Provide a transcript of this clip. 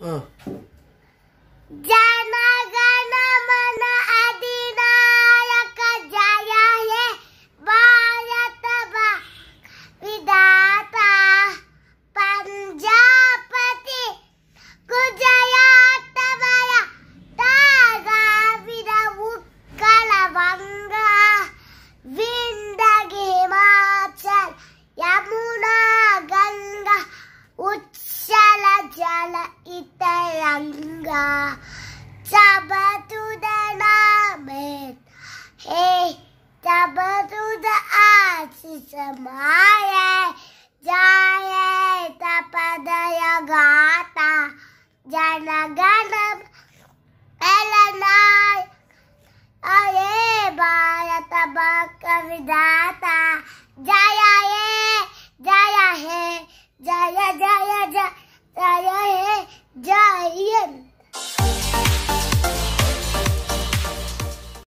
嗯。ganga Sabatuda Namen Hey Sabatuda Asi Samaya Jaya Tapadaya Gata Jana Ganam Elanai Aye Bharata Bhakta Vidata Jaya